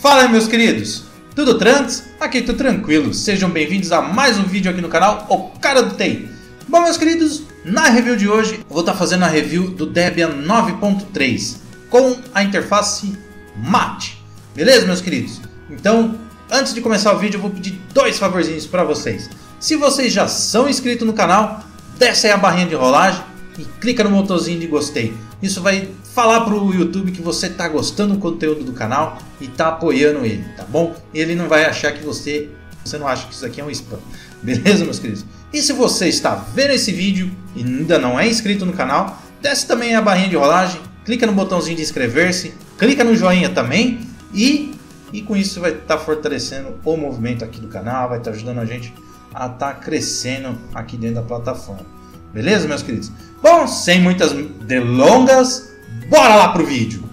Fala meus queridos, tudo trans? Aqui tudo tranquilo, sejam bem-vindos a mais um vídeo aqui no canal O Cara do TI. Bom meus queridos, na review de hoje eu vou estar fazendo a review do Debian 9.3 com a interface MAT. Beleza meus queridos? Então, antes de começar o vídeo eu vou pedir dois favorzinhos para vocês. Se vocês já são inscritos no canal, desce aí a barrinha de rolagem e clica no botãozinho de gostei. Isso vai falar para o YouTube que você está gostando do conteúdo do canal e está apoiando ele, tá bom? Ele não vai achar que você, você não acha que isso aqui é um spam, beleza, meus queridos? E se você está vendo esse vídeo e ainda não é inscrito no canal, desce também a barrinha de rolagem, clica no botãozinho de inscrever-se, clica no joinha também e, e com isso vai estar tá fortalecendo o movimento aqui do canal, vai estar tá ajudando a gente a estar tá crescendo aqui dentro da plataforma. Beleza, meus queridos? Bom, sem muitas delongas, Bora lá pro vídeo!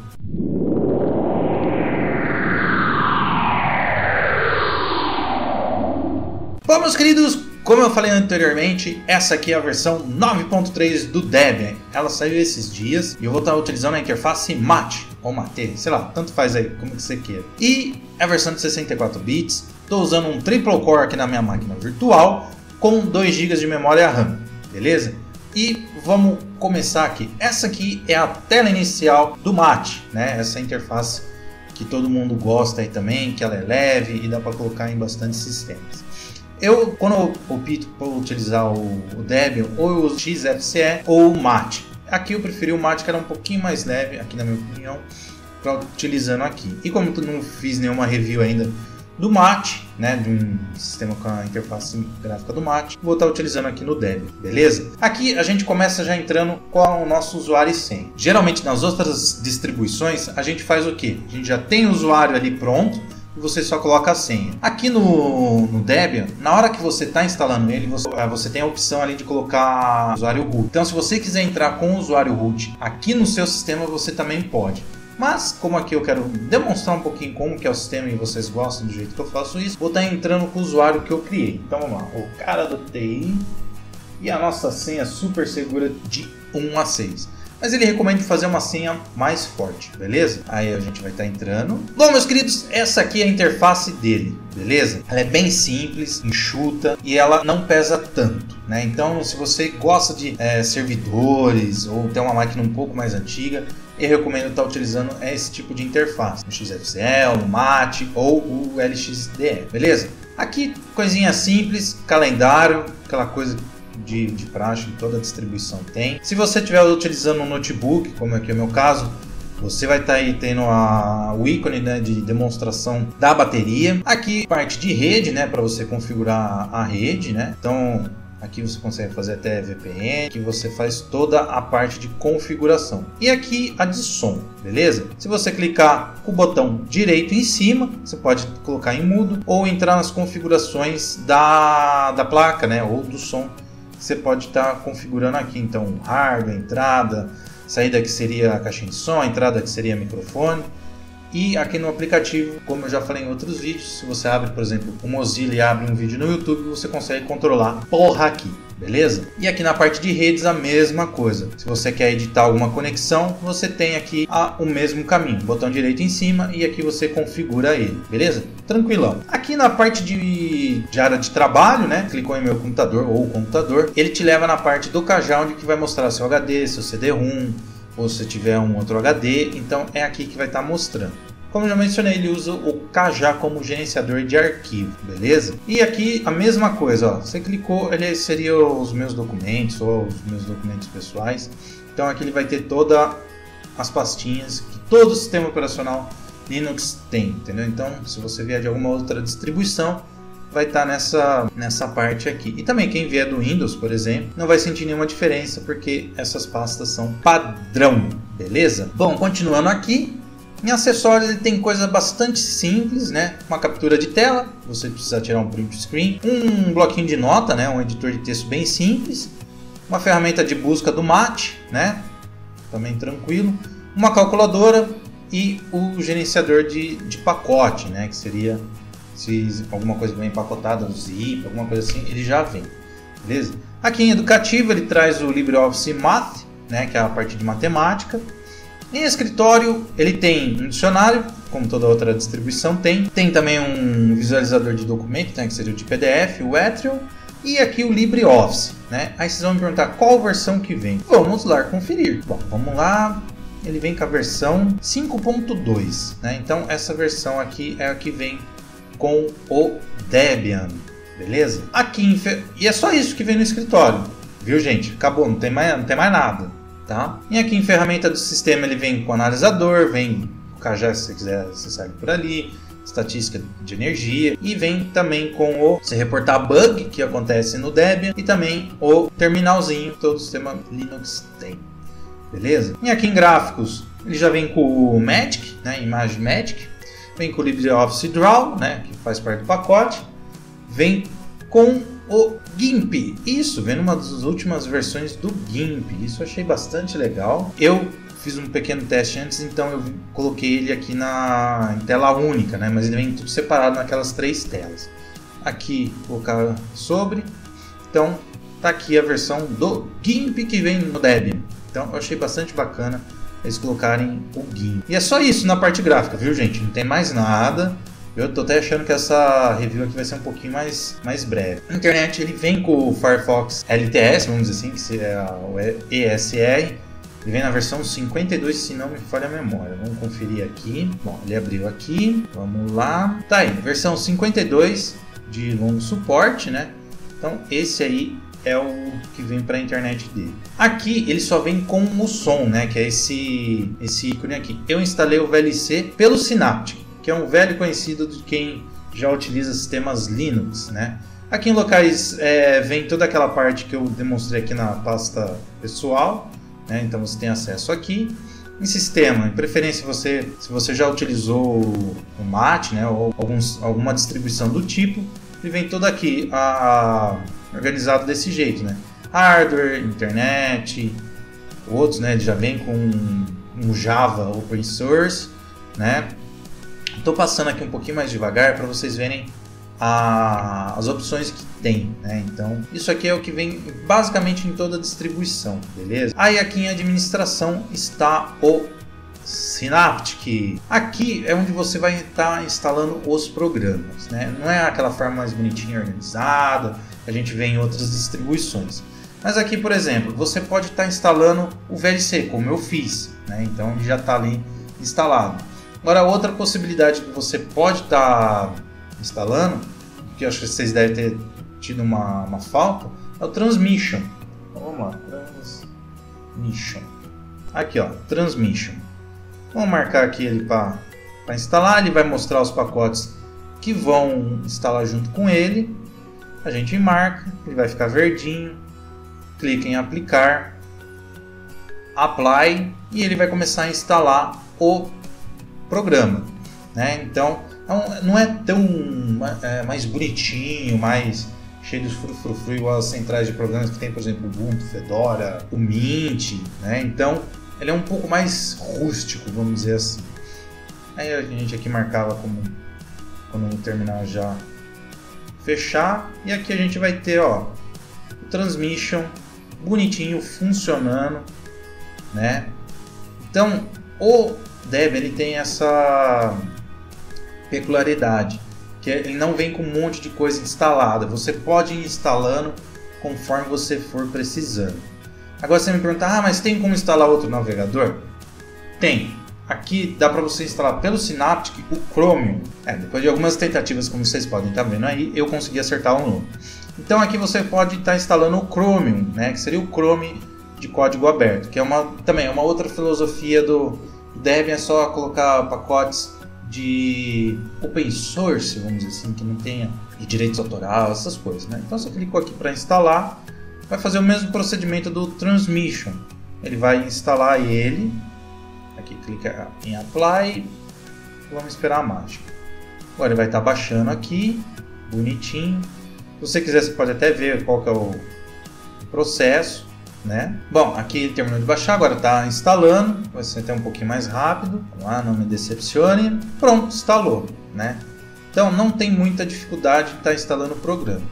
Bom, meus queridos, como eu falei anteriormente, essa aqui é a versão 9.3 do Debian. Ela saiu esses dias e eu vou estar utilizando a interface MAT ou MATE, sei lá, tanto faz aí, como que você queira. E é a versão de 64 bits. Estou usando um triple core aqui na minha máquina virtual com 2 GB de memória RAM, beleza? E vamos começar aqui. Essa aqui é a tela inicial do Mate, né? Essa interface que todo mundo gosta aí também, que ela é leve e dá para colocar em bastante sistemas. Eu, quando eu opto por utilizar o, o Debian, ou eu uso XFCE ou o Mate. Aqui eu preferi o Mate, que era um pouquinho mais leve, aqui na minha opinião, para utilizando aqui. E como eu não fiz nenhuma review ainda do Mate, né, de um sistema com a interface gráfica do Mate, vou estar utilizando aqui no Debian, beleza? Aqui a gente começa já entrando com o nosso usuário e senha. Geralmente nas outras distribuições a gente faz o que? A gente já tem o usuário ali pronto, e você só coloca a senha. Aqui no, no Debian, na hora que você está instalando ele, você, eh, você, tem a opção ali de colocar usuário root. Então, se você quiser entrar com o usuário root aqui no seu sistema, você também pode. Mas, como aqui eu quero demonstrar um pouquinho como que é o sistema e vocês gostam do jeito que eu faço isso, vou estar entrando com o usuário que eu criei. Então vamos lá, o cara do TI e a nossa senha super segura de 1 a 6 mas ele recomenda fazer uma senha mais forte, beleza? Aí a gente vai estar tá entrando. Bom, meus queridos, essa aqui é a interface dele, beleza? Ela é bem simples, enxuta e ela não pesa tanto, né? Então, se você gosta de é, servidores ou tem uma máquina um pouco mais antiga, eu recomendo estar tá utilizando esse tipo de interface, o XFCE, o MAT ou o LXDE, beleza? Aqui, coisinha simples, calendário, aquela coisa de, de praxe toda a distribuição tem. Se você estiver utilizando um notebook, como aqui é o meu caso, você vai estar tá aí tendo a, o ícone né, de demonstração da bateria. Aqui parte de rede, né, para você configurar a rede, né. Então Aqui você consegue fazer até VPN, que você faz toda a parte de configuração. E aqui a de som, beleza? Se você clicar com o botão direito em cima, você pode colocar em mudo ou entrar nas configurações da, da placa, né, ou do som você pode estar tá configurando aqui. Então, hardware, entrada, saída que seria a caixinha de som, entrada que seria microfone. E aqui no aplicativo, como eu já falei em outros vídeos, se você abre, por exemplo, o Mozilla e abre um vídeo no YouTube, você consegue controlar porra aqui beleza? E aqui na parte de redes a mesma coisa. Se você quer editar alguma conexão, você tem aqui a, o mesmo caminho, botão direito em cima e aqui você configura ele, beleza? Tranquilão. Aqui na parte de, de área de trabalho, né? Clicou em meu computador ou computador, ele te leva na parte do cajal onde que vai mostrar seu HD, seu CD-ROM, ou se tiver um outro HD, então é aqui que vai estar tá mostrando. Como já mencionei, ele usa o Kajá como gerenciador de arquivo, beleza? E aqui a mesma coisa, ó. Você clicou, ele seria os meus documentos ou os meus documentos pessoais. Então aqui ele vai ter todas as pastinhas que todo sistema operacional Linux tem, entendeu? Então, se você vier de alguma outra distribuição, vai estar tá nessa, nessa parte aqui. E também quem vier do Windows, por exemplo, não vai sentir nenhuma diferença porque essas pastas são padrão, beleza? Bom, continuando aqui, em acessórios ele tem coisa bastante simples, né? Uma captura de tela, você precisa tirar um print screen, um bloquinho de nota, né? Um editor de texto bem simples, uma ferramenta de busca do Mate, né? Também tranquilo, uma calculadora e o gerenciador de, de pacote, né? Que seria se alguma coisa vem empacotada, o zip, alguma coisa assim, ele já vem, beleza? Aqui em educativo ele traz o LibreOffice Math, né? Que é a parte de matemática Em escritório, ele tem um dicionário, como toda outra distribuição tem. Tem também um visualizador de documento, né, que seria o de PDF, o Ethereum, e aqui o LibreOffice. Né? Aí vocês vão me perguntar qual versão que vem. Vamos lá conferir. Bom, vamos lá. Ele vem com a versão 5.2. Né? Então essa versão aqui é a que vem com o Debian. Beleza? Aqui em fe... E é só isso que vem no escritório. Viu, gente? Acabou, não tem mais, não tem mais nada. Tá? E aqui em ferramenta do sistema ele vem com analisador, vem o Kajá se você quiser, você segue por ali, estatística de energia e vem também com o se reportar bug que acontece no Debian e também o terminalzinho que todo sistema Linux tem. Beleza? E aqui em gráficos ele já vem com o Magic, né, imagem Magic, vem com o LibreOffice Draw, né, que faz parte do pacote, vem com o GIMP. Isso, vem numa das últimas versões do GIMP. Isso eu achei bastante legal. Eu fiz um pequeno teste antes, então eu coloquei ele aqui na em tela única, né? Mas ele vem tudo separado naquelas três telas. Aqui colocar sobre. Então tá aqui a versão do GIMP que vem no Debian. Então eu achei bastante bacana eles colocarem o GIMP. E é só isso na parte gráfica, viu gente? Não tem mais nada. Eu tô até achando que essa review aqui vai ser um pouquinho mais, mais breve. Na internet ele vem com o Firefox LTS, vamos dizer assim, que é o ESR. Ele vem na versão 52, se não me falha a memória. Vamos conferir aqui. Bom, ele abriu aqui. Vamos lá. Tá aí, versão 52 de longo suporte, né? Então esse aí é o que vem para a internet dele. Aqui ele só vem com o som, né? Que é esse esse ícone aqui. Eu instalei o VLC pelo Synaptic que é um velho conhecido de quem já utiliza sistemas Linux, né? Aqui em locais é, vem toda aquela parte que eu demonstrei aqui na pasta pessoal, né? então você tem acesso aqui. Em sistema, em preferência você, se você já utilizou o MAT, né, ou alguns, alguma distribuição do tipo, ele vem todo aqui a, organizado desse jeito, né? Hardware, internet, outros, né? Ele já vem com um Java open source, né? Estou passando aqui um pouquinho mais devagar para vocês verem a, as opções que tem, né? Então, isso aqui é o que vem basicamente em toda a distribuição, beleza? Aí aqui em administração está o Synaptic. Aqui é onde você vai estar instalando os programas, né? Não é aquela forma mais bonitinha, organizada, que a gente vê em outras distribuições. Mas aqui, por exemplo, você pode estar instalando o VLC, como eu fiz, né? Então já está ali instalado. Agora, outra possibilidade que você pode estar tá instalando, que eu acho que vocês devem ter tido uma, uma falta, é o Transmission. Vamos lá, Transmission. Aqui, ó, Transmission. Vamos marcar aqui ele para instalar. Ele vai mostrar os pacotes que vão instalar junto com ele. A gente marca, ele vai ficar verdinho. Clica em aplicar, apply e ele vai começar a instalar o programa. Né? Então, não é tão é, mais bonitinho, mais cheio de frufru igual as centrais de programas que tem, por exemplo, o Ubuntu, Fedora, o Mint. Né? Então, ele é um pouco mais rústico, vamos dizer assim. Aí a gente aqui marcava como quando o terminal já fechar. E aqui a gente vai ter ó, o transmission bonitinho funcionando, né? Então, o Debian ele tem essa peculiaridade, que ele não vem com um monte de coisa instalada. Você pode ir instalando conforme você for precisando. Agora você me pergunta, ah, mas tem como instalar outro navegador? Tem. Aqui dá para você instalar pelo Synaptic o Chromium. É, depois de algumas tentativas, como vocês podem estar vendo aí, eu consegui acertar um nome. Então aqui você pode estar instalando o Chromium, né, que seria o Chrome de código aberto, que é uma também é uma outra filosofia do Debian é só colocar pacotes de open source, vamos dizer assim, que não tenha direitos autorais, essas coisas. Né? Então você clicou aqui para instalar, vai fazer o mesmo procedimento do Transmission. Ele vai instalar ele, aqui clica em Apply, vamos esperar a mágica. Agora ele vai estar tá baixando aqui, bonitinho. Se você quiser, você pode até ver qual que é o processo né? Bom, aqui ele terminou de baixar, agora está instalando, vai ser até um pouquinho mais rápido. Vamos lá, não me decepcione. Pronto, instalou, né? Então não tem muita dificuldade em estar tá instalando o programa.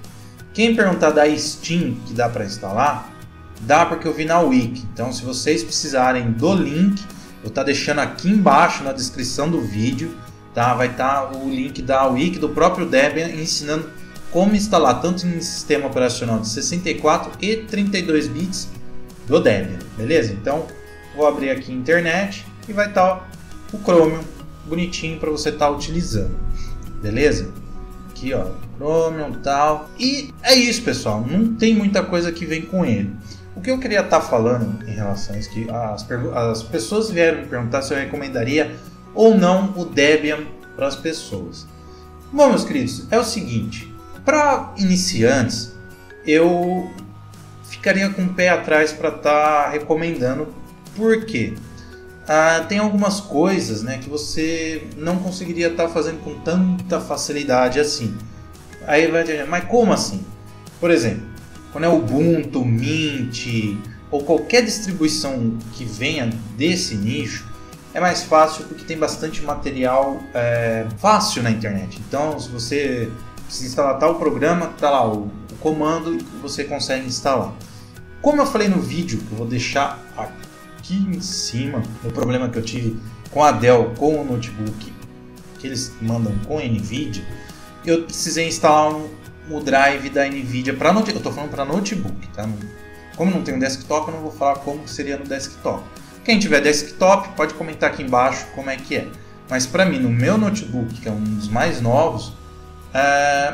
Quem perguntar da Steam que dá para instalar, dá porque eu vi na Wiki. Então se vocês precisarem do link, estar tá deixando aqui embaixo na descrição do vídeo, tá? Vai estar tá o link da wiki do próprio Debian ensinando como instalar tanto em sistema operacional de 64 e 32 bits do Debian, beleza? Então vou abrir aqui a internet e vai estar tá o Chromium bonitinho para você estar tá utilizando, beleza? Aqui ó, Chromium tal. E é isso, pessoal. Não tem muita coisa que vem com ele. O que eu queria estar tá falando em relação a isso, que as, as pessoas vieram me perguntar se eu recomendaria ou não o Debian para as pessoas. Bom, meus queridos, é o seguinte: para iniciantes, eu ficaria com o pé atrás para estar tá recomendando, porque ah, tem algumas coisas né, que você não conseguiria estar tá fazendo com tanta facilidade assim. Aí vai dizer, mas como assim? Por exemplo, quando é Ubuntu, Mint ou qualquer distribuição que venha desse nicho, é mais fácil porque tem bastante material é, fácil na internet. Então, se você precisa instalar tal programa, tá lá o, o comando que você consegue instalar. Como eu falei no vídeo, que eu vou deixar aqui em cima, o problema que eu tive com a Dell, com o notebook, que eles mandam com NVIDIA, eu precisei instalar um, o drive da NVIDIA para notebook. Eu estou falando para notebook, tá? Como não um desktop, eu não vou falar como seria no desktop. Quem tiver desktop, pode comentar aqui embaixo como é que é. Mas para mim, no meu notebook, que é um dos mais novos, é,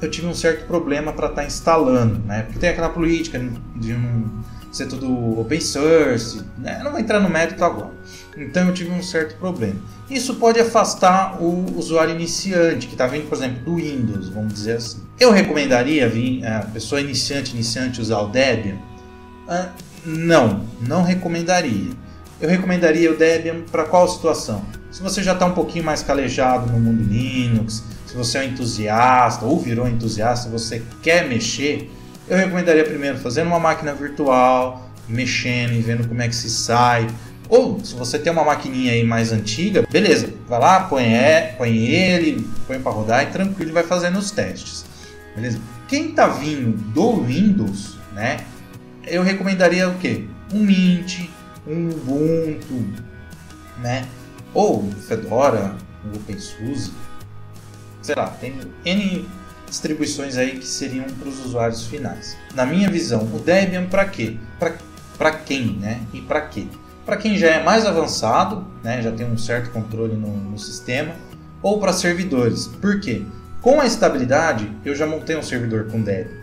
eu tive um certo problema para estar tá instalando, né? Porque tem aquela política de não ser tudo open source, né? Não vou entrar no mérito agora. Então eu tive um certo problema. Isso pode afastar o usuário iniciante, que está vindo, por exemplo, do Windows, vamos dizer assim. Eu recomendaria vir, a pessoa iniciante, iniciante usar o Debian? Ah, não, não recomendaria. Eu recomendaria o Debian para qual situação? Se você já está um pouquinho mais calejado no mundo Linux, se você é um entusiasta ou virou entusiasta, você quer mexer, eu recomendaria primeiro fazendo uma máquina virtual, mexendo e vendo como é que se sai. Ou se você tem uma maquininha aí mais antiga, beleza, vai lá, põe, é, põe ele, põe para rodar e tranquilo vai fazendo os testes. Beleza? Quem está vindo do Windows, né? Eu recomendaria o quê? Um Mint, um Ubuntu, né? Ou Fedora, OpenSUSE sei lá, tem N distribuições aí que seriam para os usuários finais. Na minha visão, o Debian para quê? Para quem, né? E para quê? Para quem já é mais avançado, né? já tem um certo controle no, no sistema, ou para servidores. Por quê? Com a estabilidade, eu já montei um servidor com Debian.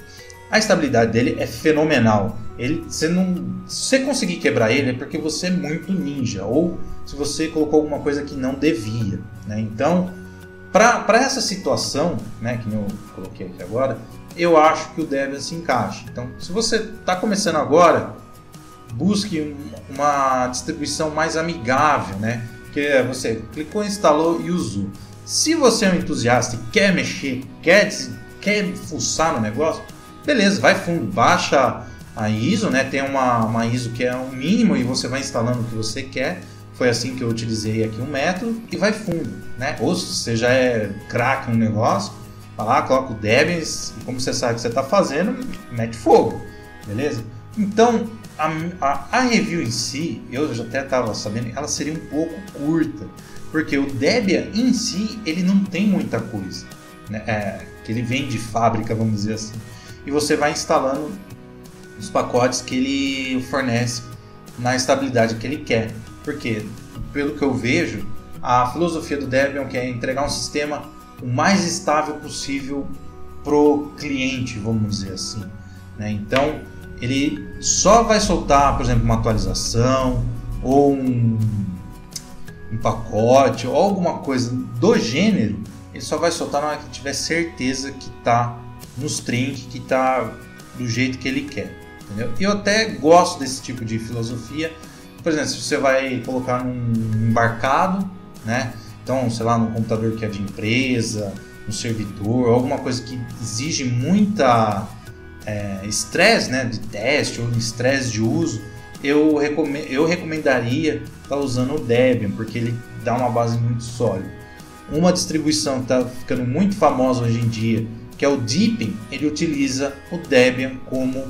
A estabilidade dele é fenomenal. Ele, você não, se você conseguir quebrar ele é porque você é muito ninja ou se você colocou alguma coisa que não devia. Né? Então, para essa situação, né, que eu coloquei aqui agora, eu acho que o Debian se encaixa. Então, se você está começando agora, busque uma distribuição mais amigável, né? Que é você clicou, instalou e usou. Se você é um entusiasta e quer mexer, quer, quer fuçar no negócio, beleza, vai fundo, baixa a ISO, né? Tem uma, uma ISO que é o um mínimo e você vai instalando o que você quer foi assim que eu utilizei aqui um método e vai fundo, né? Ou se você já é craque no negócio, vai lá, coloca o Debian e como você sabe que você está fazendo, mete fogo, beleza? Então, a, a, a, review em si, eu já até estava sabendo, ela seria um pouco curta, porque o Debian em si, ele não tem muita coisa, né? É, que ele vem de fábrica, vamos dizer assim, e você vai instalando os pacotes que ele fornece na estabilidade que ele quer. Porque, pelo que eu vejo, a filosofia do Debian é entregar um sistema o mais estável possível pro cliente, vamos dizer assim. Né? Então, ele só vai soltar, por exemplo, uma atualização ou um, um pacote ou alguma coisa do gênero, ele só vai soltar na hora que tiver certeza que está nos trinques, que está do jeito que ele quer. Entendeu? Eu até gosto desse tipo de filosofia por exemplo, se você vai colocar num embarcado, né? Então, sei lá, num computador que é de empresa, um servidor, alguma coisa que exige muita é, estresse, é, né, de teste ou estresse de uso, eu, recome eu recomendaria estar tá usando o Debian, porque ele dá uma base muito sólida. Uma distribuição que está ficando muito famosa hoje em dia, que é o Deepin, ele utiliza o Debian como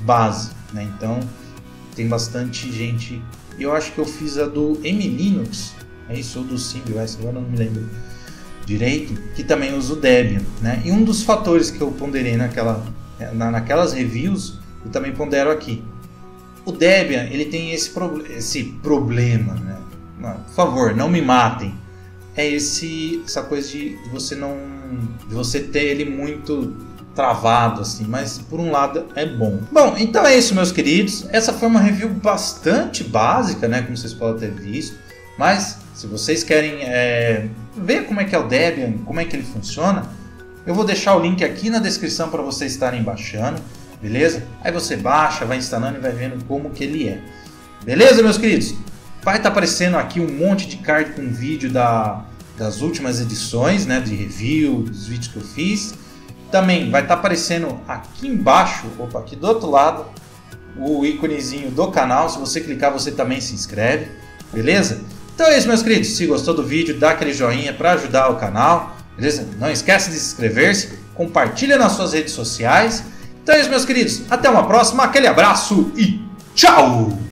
base. Né? Então, tem bastante gente. Eu acho que eu fiz a do M-Linux, é isso, ou do SymBiOS, agora não me lembro direito, que também usa o Debian, né? E um dos fatores que eu ponderei naquela, na, naquelas reviews, eu também pondero aqui. O Debian, ele tem esse, pro, esse problema, né? Por favor, não me matem. É esse essa coisa de você não de você ter ele muito travado assim, mas por um lado é bom. Bom, então é isso, meus queridos. Essa foi uma review bastante básica, né, como vocês podem ter visto, mas se vocês querem é, ver como é que é o Debian, como é que ele funciona, eu vou deixar o link aqui na descrição para vocês estarem baixando, beleza? Aí você baixa, vai instalando e vai vendo como que ele é. Beleza, meus queridos? Vai estar tá aparecendo aqui um monte de card com vídeo da, das últimas edições, né, de review, dos vídeos que eu fiz. Também vai estar tá aparecendo aqui embaixo, opa, aqui do outro lado, o íconezinho do canal. Se você clicar, você também se inscreve, beleza? Então é isso, meus queridos. Se gostou do vídeo, dá aquele joinha para ajudar o canal, beleza? Não esquece de se inscrever-se, compartilha nas suas redes sociais. Então é isso, meus queridos. Até uma próxima, aquele abraço e tchau!